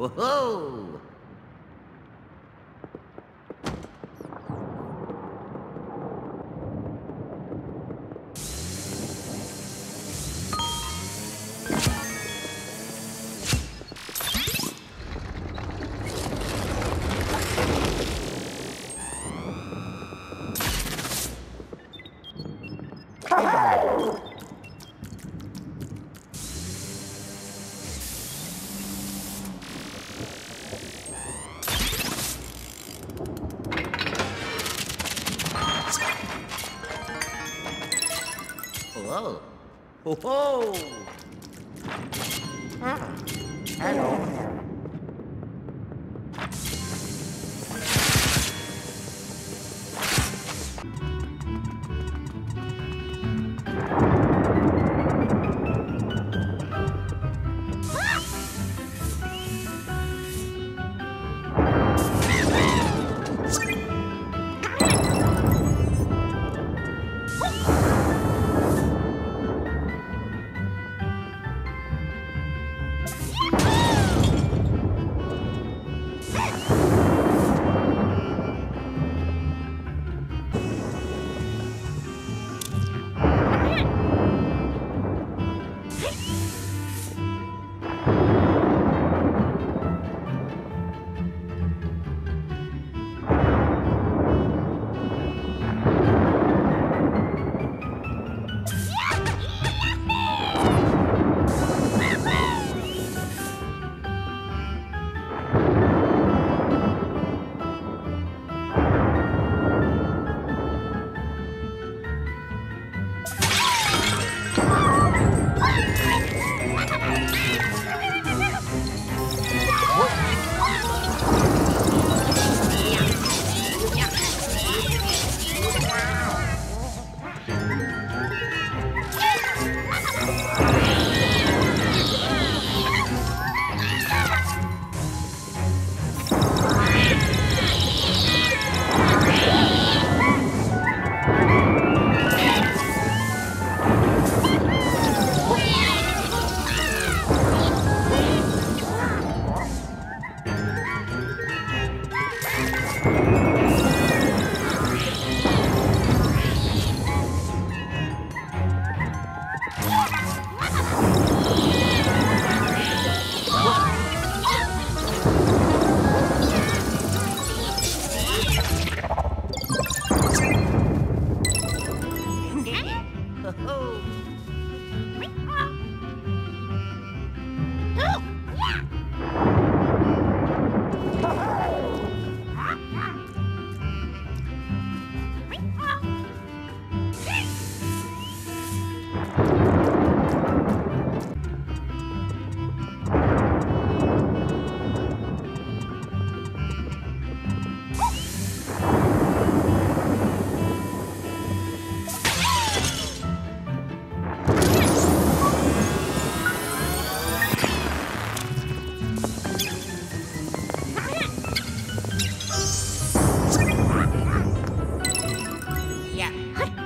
Whoa! Whoa. Whoa. Hello.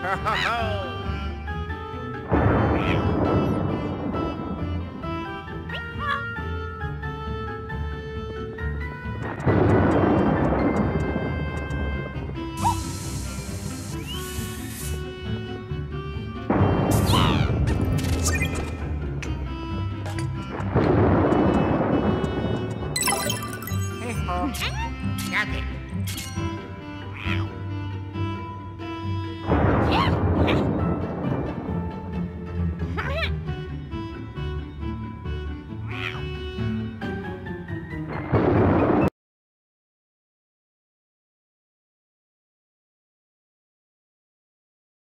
Ha ha ha!